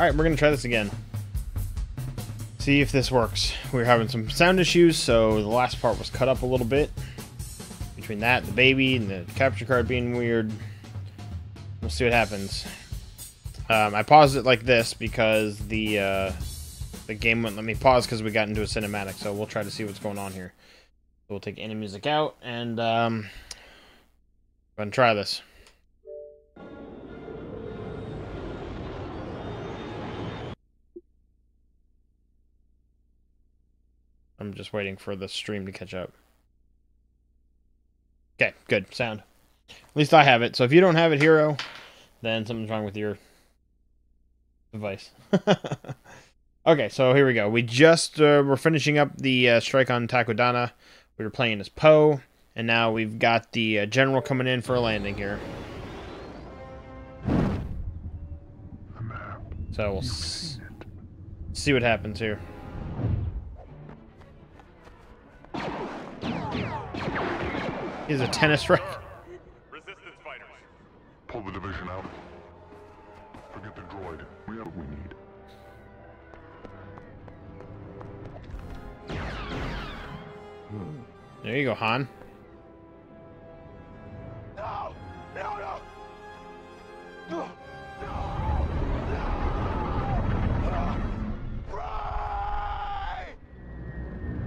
Alright, we're going to try this again. See if this works. We are having some sound issues, so the last part was cut up a little bit. Between that, the baby, and the capture card being weird. We'll see what happens. Um, I paused it like this because the uh, the game wouldn't let me pause because we got into a cinematic, so we'll try to see what's going on here. We'll take any music out and um, go and try this. I'm just waiting for the stream to catch up. Okay, good. Sound. At least I have it. So if you don't have it, Hero, then something's wrong with your device. okay, so here we go. We just uh, we're finishing up the uh, strike on Takodana. We were playing as Poe, and now we've got the uh, general coming in for a landing here. So we'll see what happens here. He's a tennis racket. Resistance fighters. Pull the division out. Forget the droid. We have what we need. There you go, Han. No! No, no! No!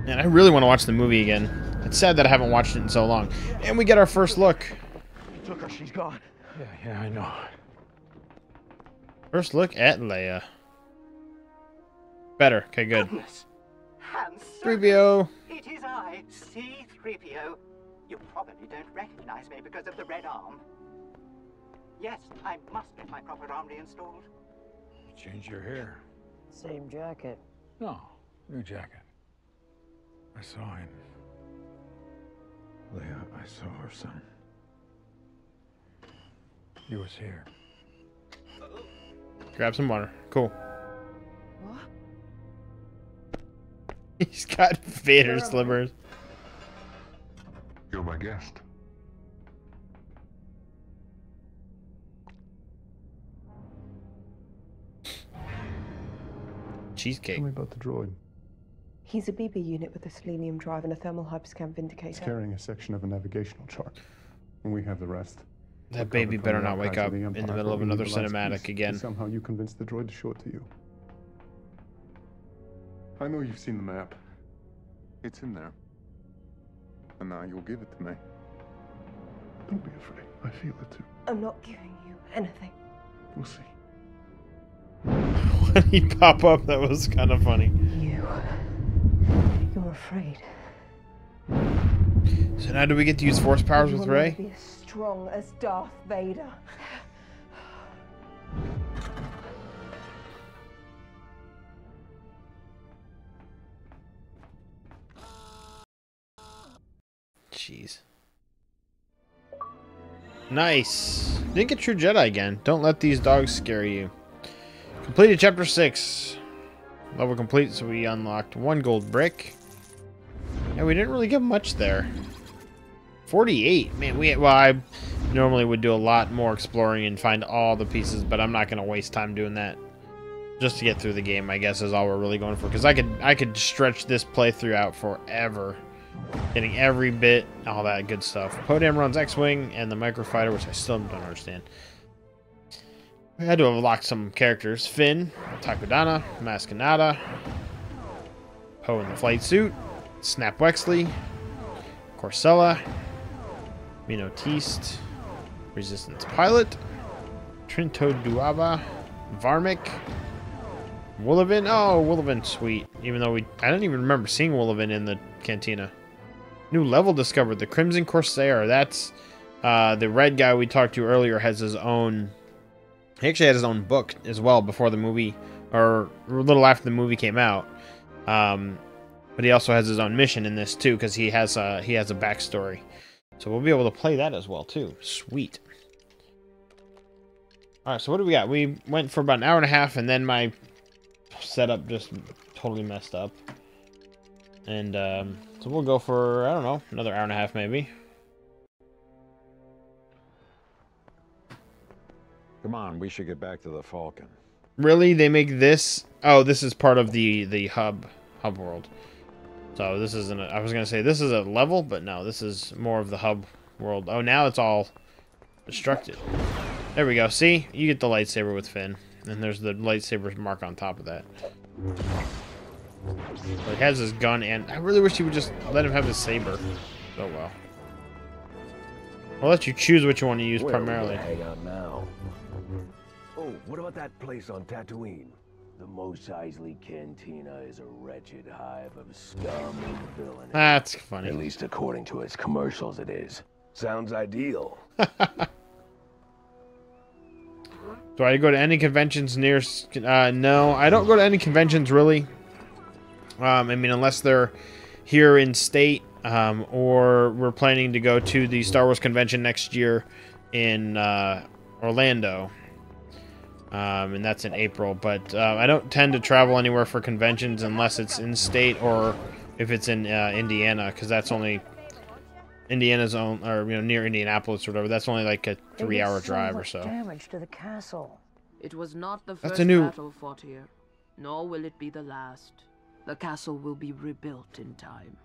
Man, I really want to watch the movie again. It's sad that I haven't watched it in so long. And we get our first look. Took her, she's gone. Yeah, yeah, I know. First look at Leia. Better. Okay, good. Goodness. 3PO. It is I, C-3PO. You probably don't recognize me because of the red arm. Yes, I must get my proper arm reinstalled. Change your hair. Same jacket. No, new jacket. I saw him. Leia, I saw her son. He was here. Grab some water. Cool. What? He's got Vader slippers. You're my guest. Cheesecake. Tell me about the droid. He's a BB unit with a selenium drive and a thermal hyperscan It's vindicator. carrying a section of a navigational chart. And we have the rest. That baby better not wake archives up of in the middle of another cinematic piece, again. Somehow you convinced the droid to show it to you. I know you've seen the map. It's in there. And now you'll give it to me. Don't be afraid. I feel it too. I'm not giving you anything. We'll see. when he pop up, that was kind of funny. You. Afraid. So now do we get to use force powers with Rey? be as strong as Darth Vader. Jeez. Nice. Didn't get True Jedi again. Don't let these dogs scare you. Completed chapter 6. Level complete, so we unlocked one gold brick. And we didn't really get much there. 48. Man, we well, I normally would do a lot more exploring and find all the pieces, but I'm not going to waste time doing that. Just to get through the game, I guess, is all we're really going for. Because I could, I could stretch this playthrough out forever. Getting every bit, all that good stuff. Poe Dameron's X-Wing and the Microfighter, which I still don't understand. We had to unlock some characters. Finn, Takodana, Maz Kanata, Poe in the flight suit, Snap Wexley, Korr Sella, Mino Teast, Resistance Pilot, Trinto Duaba, Varmik, Wollivan. Oh, Wollivan, sweet. Even though we, I don't even remember seeing Wollivan in the cantina. New level discovered, the Crimson Corsair. That's uh, the red guy we talked to earlier has his own. He actually had his own book as well before the movie, or a little after the movie came out. Um, but he also has his own mission in this too, because he has a he has a backstory. So we'll be able to play that as well too. Sweet. All right, so what do we got? We went for about an hour and a half, and then my setup just totally messed up. And um, so we'll go for I don't know another hour and a half maybe. Come on, we should get back to the Falcon. Really? They make this? Oh, this is part of the the hub hub world. So this isn't. A, I was gonna say this is a level, but no, this is more of the hub world. Oh, now it's all destructed. There we go. See, you get the lightsaber with Finn, and there's the lightsaber mark on top of that. So he has his gun, and I really wish he would just let him have his saber. Oh well. I'll let you choose what you want to use Where primarily. hang out now? Oh, what about that place on Tatooine? The Mos Eisley Cantina is a wretched hive of scum and villainy. That's funny. At least according to its commercials it is. Sounds ideal. Do I go to any conventions near? Uh, no, I don't go to any conventions really. Um, I mean, unless they're here in state, um, or we're planning to go to the Star Wars convention next year in uh, Orlando. Um, and that's in April. But uh, I don't tend to travel anywhere for conventions unless it's in state or if it's in uh, Indiana, because that's only Indiana's own, or you know, near Indianapolis or whatever. That's only like a They did three-hour so drive or much so. Damage to the castle. It was not the That's first a new- battle fought here, nor will it be the last. The castle will be rebuilt in time.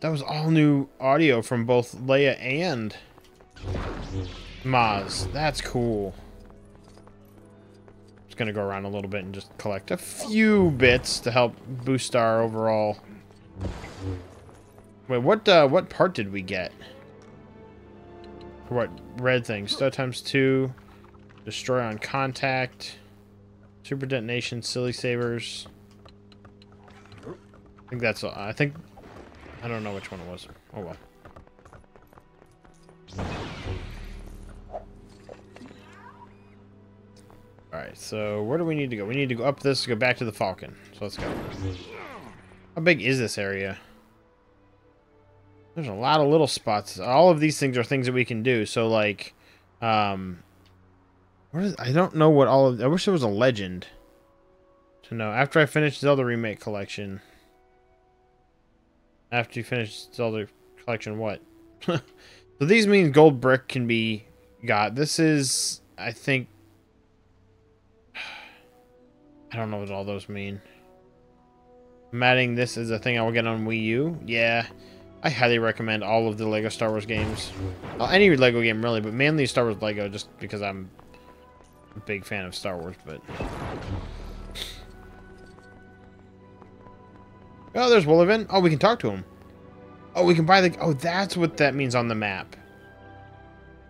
That was all new audio from both Leia and Maz. That's cool. Just gonna go around a little bit and just collect a few bits to help boost our overall. Wait, what? Uh, what part did we get? What red thing? Star times two, destroy on contact, super detonation, silly savers. I think that's. I think I don't know which one it was. Oh well. Alright, so where do we need to go? We need to go up this to go back to the Falcon. So let's go. How big is this area? There's a lot of little spots. All of these things are things that we can do. So like, um, what is? I don't know what all of. I wish there was a legend. To know after I finish Zelda remake collection. After you finish Zelda collection, what? so these mean gold brick can be got. This is, I think. I don't know what all those mean. I'm adding this as a thing I will get on Wii U. Yeah. I highly recommend all of the Lego Star Wars games. Well, any Lego game, really, but mainly Star Wars Lego, just because I'm a big fan of Star Wars, but... Oh, there's Woolervin. Oh, we can talk to him. Oh, we can buy the... Oh, that's what that means on the map.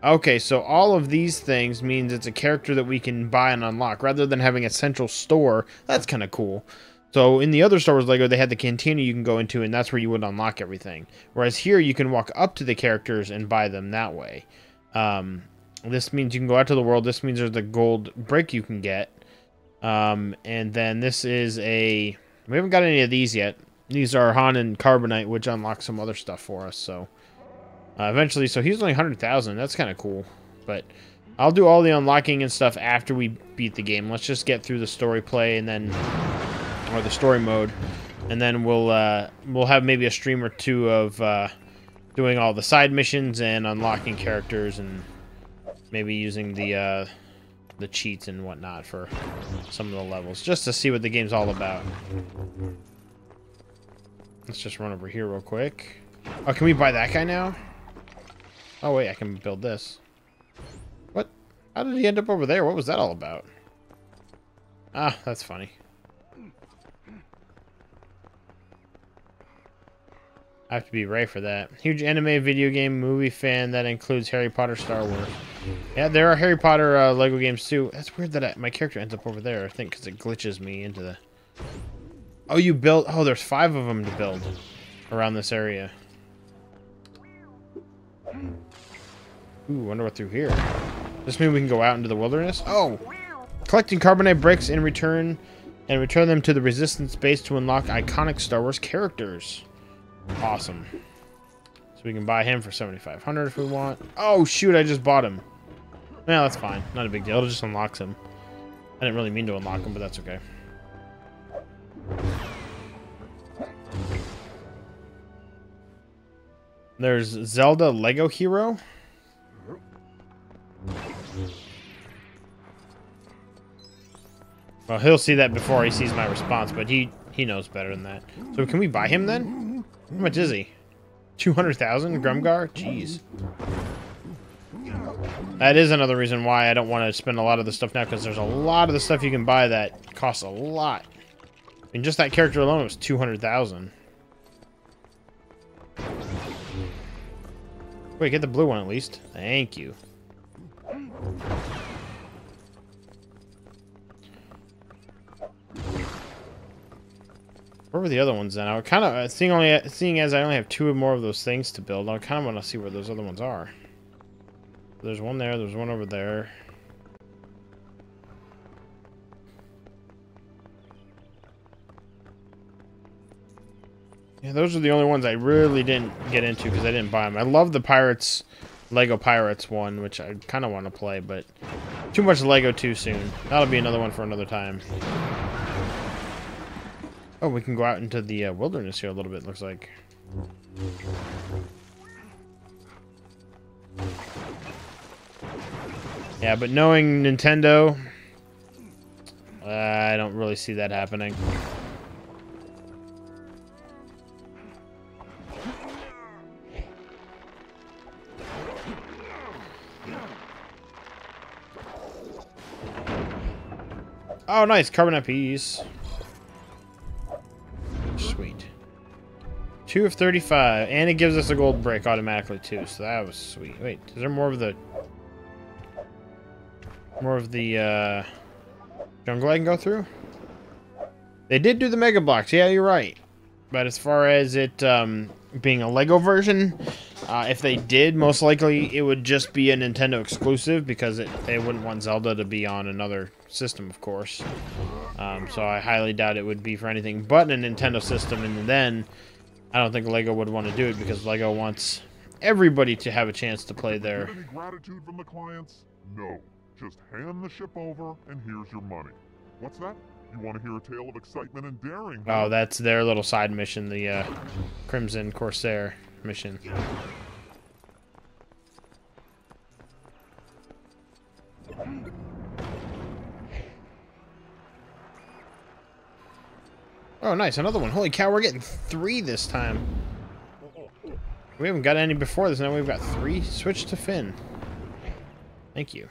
Okay, so all of these things means it's a character that we can buy and unlock, rather than having a central store. That's kind of cool. So in the other Star Wars Lego, they had the cantina you can go into, and that's where you would unlock everything. Whereas here, you can walk up to the characters and buy them that way. Um, this means you can go out to the world. This means there's a gold brick you can get. Um, and then this is a... We haven't got any of these yet. These are Han and Carbonite, which unlock some other stuff for us, so... Uh, eventually, so he's only 100,000. That's kind of cool. But I'll do all the unlocking and stuff after we beat the game. Let's just get through the story play and then... Or the story mode. And then we'll, uh, we'll have maybe a stream or two of, uh, doing all the side missions and unlocking characters and maybe using the, uh, the cheats and whatnot for some of the levels. Just to see what the game's all about. Let's just run over here real quick. Oh, can we buy that guy now? Oh, wait, I can build this. What? How did he end up over there? What was that all about? Ah, that's funny. I have to be Rey for that. Huge anime, video game, movie fan that includes Harry Potter, Star Wars. Yeah, there are Harry Potter uh, Lego games too. That's weird that I, my character ends up over there, I think, because it glitches me into the... Oh, you built... Oh, there's five of them to build around this area. Ooh, wonder what through here. This mean we can go out into the wilderness? Oh! Collecting carbonite bricks in return and return them to the resistance base to unlock iconic Star Wars characters. Awesome. So we can buy him for 7500 if we want. Oh, shoot, I just bought him. Yeah, that's fine. Not a big deal. It just unlocks him. I didn't really mean to unlock him, but that's okay. There's Zelda Lego Hero. Well, he'll see that before he sees my response, but he he knows better than that. So can we buy him then? How much is he? 200,000 Grummgar? Jeez. That is another reason why I don't want to spend a lot of the stuff now, because there's a lot of the stuff you can buy that costs a lot. I mean, just that character alone was 200,000. Wait, get the blue one at least. Thank you. Where were the other ones then? I kind of uh, seeing only seeing as I only have two more of those things to build. I kind of want to see where those other ones are. There's one there. There's one over there. Yeah, those are the only ones I really didn't get into because I didn't buy them. I love the Pirates, Lego Pirates one, which I kind of want to play, but too much Lego too soon. That'll be another one for another time. Oh, we can go out into the uh, wilderness here a little bit, looks like. Yeah, but knowing Nintendo, uh, I don't really see that happening. Oh, nice. Carbonite piece. Two of 35. And it gives us a gold brick automatically, too. So that was sweet. Wait, is there more of the... More of the, uh... Jungle I can go through? They did do the Mega Bloks, Yeah, you're right. But as far as it um, being a Lego version, uh, if they did, most likely it would just be a Nintendo exclusive because it, they wouldn't want Zelda to be on another system, of course. Um, so I highly doubt it would be for anything but a Nintendo system, and then I don't think Lego would want to do it because Lego wants everybody to have a chance to play there. Any gratitude from the clients? No. Just hand the ship over, and here's your money. What's that? You want to hear a tale of excitement and daring? Oh, that's their little side mission, the uh, Crimson Corsair mission. Oh, nice. Another one. Holy cow, we're getting three this time. We haven't got any before this. Now we've got three. Switch to Finn. Thank you.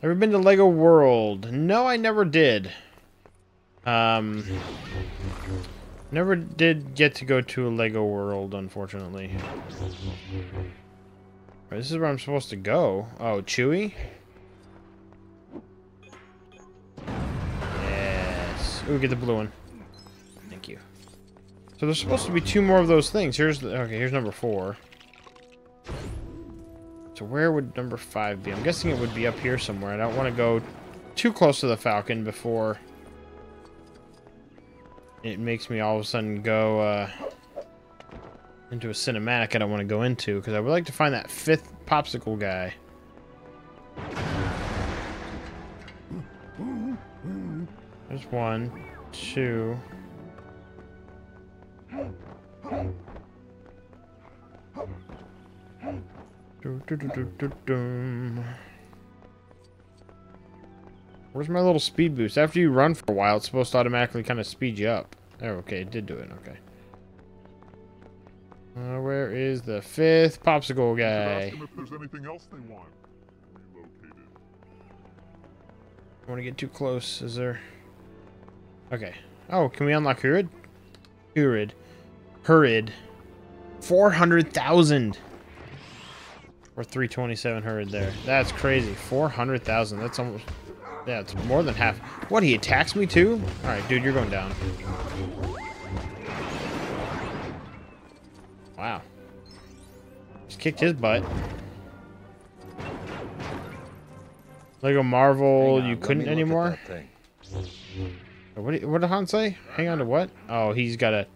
Ever been to Lego World? No, I never did. Um, never did get to go to a Lego World, unfortunately. This is where I'm supposed to go. Oh, Chewie? Yes. Ooh, get the blue one. Thank you. So there's supposed to be two more of those things. Here's the, okay, here's number four. So where would number five be? I'm guessing it would be up here somewhere. I don't want to go too close to the Falcon before it makes me all of a sudden go uh, into a cinematic I don't want to go into because I would like to find that fifth popsicle guy. One, two. Where's my little speed boost? After you run for a while, it's supposed to automatically kind of speed you up. Oh, okay, it did do it. Okay. Uh, where is the fifth popsicle guy? Ask them if there's anything else they want. Relocated. I want to get too close. Is there... Okay. Oh, can we unlock Hurid? Hurid. Hurid. 400,000! Or 327 Hurid there. That's crazy. 400,000. That's almost... Yeah, it's more than half. What, he attacks me too? Alright, dude, you're going down. Wow. Just kicked his butt. Lego Marvel, on, you couldn't me look at anymore? What did, what did Han say? Hang on to what? Oh, he's got to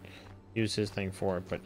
use his thing for it, but...